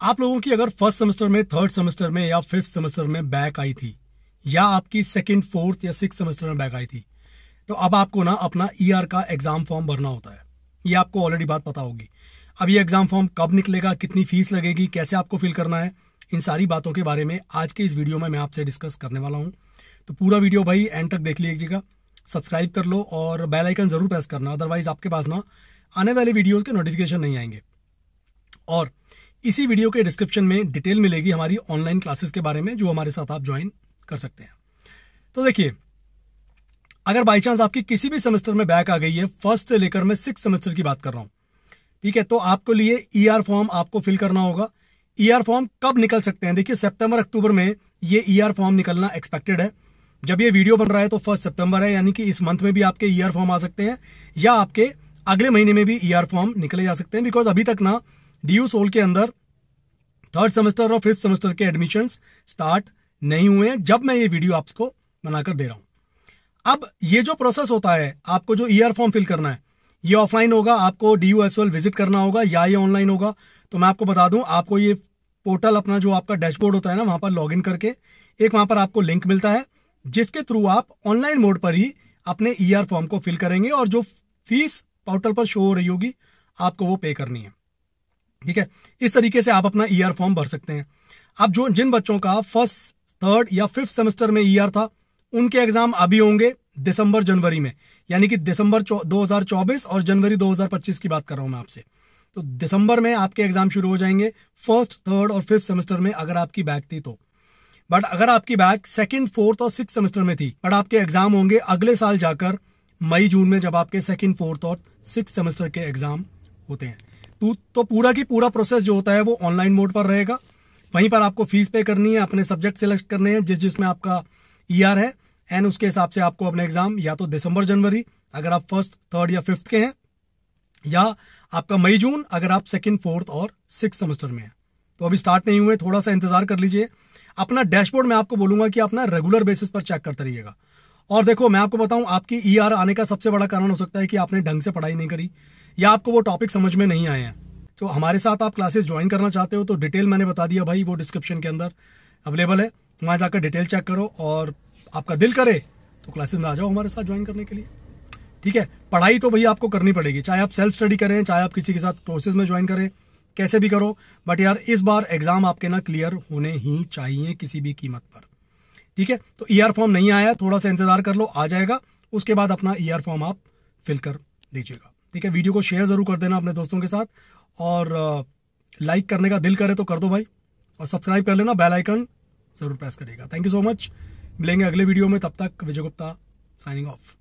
आप लोगों की अगर फ़र्स्ट सेमेस्टर में थर्ड सेमेस्टर में या फिफ्थ सेमेस्टर में बैक आई थी, या आपकी सेकेंड फोर्थ या सिक्स सेमेस्टर में बैक आई थी तो अब आपको ना अपना ई e का एग्ज़ाम फॉर्म भरना होता है। ये आपको ऑलरेडी बात पता होगी। अब ये एग्ज़ाम फॉर्म कब निकलेगा, कितनी फ़ीस लगेगी, कैसे आपको फिल करना है, इन सारी बातों के बारे में आज के इस वीडियो में मैं आपसे डिस्कस करने वाला हूँ। तो पूरा वीडियो भाई एंड तक देख लीजिएगा सब्सक्राइब कर लो और बेल आइकन ज़रूर प्रेस करना अदरवाइज़ आपके पास ना आने वाले वीडियोस के नोटिफिकेशन नहीं आएँगे। और इसी वीडियो के डिस्क्रिप्शन में डिटेल मिलेगी हमारी ऑनलाइन क्लासेस के बारे में, जो हमारे साथ आप ज्वाइन कर सकते हैं। तो देखिए, अगर बाई चांस आपकी किसी भी सेमेस्टर में बैक आ गई है फ़र्स्ट से लेकर मैं सिक्स सेमेस्टर की बात कर रहा हूँ, ठीक है तो आपको लिए ई e फॉर्म आपको फिल करना होगा। ई e फॉर्म कब निकल सकते हैं? देखिए सितंबर अक्टूबर में ये ई e फॉर्म निकलना एक्सपेक्टेड है। जब ये वीडियो बन रहा है तो फ़र्स्ट सितंबर है, यानी कि इस मंथ में भी आपके ईआर फॉर्म आ सकते हैं, या आपके अगले महीने में भी ईआर फॉर्म निकले जा सकते हैं बिकॉज़ अभी तक ना डीयू सोल के अंदर थर्ड सेमेस्टर और फिफ्थ सेमेस्टर के एडमिशन स्टार्ट नहीं हुए हैं, जब मैं ये वीडियो आपको बनाकर दे रहा हूँ। अब ये जो प्रोसेस होता है, आपको जो ईयर फॉर्म फिल करना है, ये ऑफलाइन होगा, आपको डी यू एस विज़िट करना होगा या ये ऑनलाइन होगा तो मैं आपको बता दूँ, आपको ये पोर्टल अपना जो आपका डैशबोर्ड होता है ना, वहाँ पर लॉग इन करके, एक वहाँ पर आपको लिंक मिलता है, जिसके थ्रू आप ऑनलाइन मोड पर ही अपने ई फॉर्म को फिल करेंगे और जो फ़ीस पोर्टल पर शो हो रही होगी, आपको वो पे करनी है। ठीक है? इस तरीके से आप अपना ई e फॉर्म भर सकते हैं। अब जो जिन बच्चों का फ़र्स्ट थर्ड या फिफ्थ सेमेस्टर में ई e था, उनके एग्ज़ाम अभी होंगे दिसंबर, जनवरी में। यानी कि दिसंबर 2024 और जनवरी 2025 की बात कर रहा हूँ मैं आपसे। तो दिसंबर में आपके एग्ज़ाम शुरू हो जाएँगे फ़र्स्ट थर्ड और फिफ्थ सेमेस्टर में अगर आपकी बैक थी तो। बट अगर आपकी बैक सेकंड फोर्थ और सिक्स सेमेस्टर में थी बट आपके एग्ज़ाम होंगे अगले साल जाकर मई, जून में जब आपके सेकंड फोर्थ और सिक्स सेमेस्टर के एग्ज़ाम होते हैं। तो, तो पूरा की पूरा प्रोसेस जो होता है वो ऑनलाइन मोड पर रहेगा। वहीं पर आपको फ़ीस पे करनी है अपने सब्जेक्ट सिलेक्ट करने हैं जिस जिसमें आपका ई e है एंड उसके हिसाब से आपको अपने एग्ज़ाम या तो दिसंबर जनवरी अगर आप फ़र्स्ट थर्ड या फिफ्थ के हैं या आपका मई जून अगर आप सेकेंड फोर्थ और सिक्स सेमेस्टर में हैं। तो अभी स्टार्ट नहीं हुए थोड़ा सा इंतज़ार कर लीजिए। अपना डैशबोर्ड में आपको बोलूँगा कि अपना रेगुलर बेसिस पर चेक करते रहिएगा। और देखो मैं आपको बताऊँ आपकी ई e आने का सबसे बड़ा कारण हो सकता है कि आपने ढंग से पढ़ाई नहीं करी। या आपको वो टॉपिक समझ में नहीं आए हैं? तो हमारे साथ आप क्लासेस ज्वाइन करना चाहते हो तो डिटेल मैंने बता दिया भाई वो डिस्क्रिप्शन के अंदर। अवेलेबल है, वहाँ जाकर डिटेल चेक करो और आपका दिल करे तो क्लासेस में आ जाओ हमारे साथ ज्वाइन करने के लिए। ठीक है? पढ़ाई तो भैया आपको करनी पड़ेगी, चाहे आप सेल्फ स्टडी करें, चाहे आप किसी के साथ कोर्सेज में ज्वाइन करें, कैसे भी करो बट यार इस बार एग्ज़ाम आपके ना क्लियर होने ही चाहिए किसी भी कीमत पर। ठीक है? तो ई e फॉर्म नहीं आया, थोड़ा सा इंतज़ार कर लो, आ जाएगा, उसके बाद अपना ई e फॉर्म आप फिल कर दीजिएगा। ठीक है, वीडियो को शेयर ज़रूर कर देना अपने दोस्तों के साथ और लाइक करने का दिल करे तो कर दो भाई और सब्सक्राइब कर लेना बेल आइकन ज़रूर प्रेस करेगा थैंक यू सो मच मिलेंगे अगले वीडियो में, तब तक विजय गुप्ता साइनिंग ऑफ़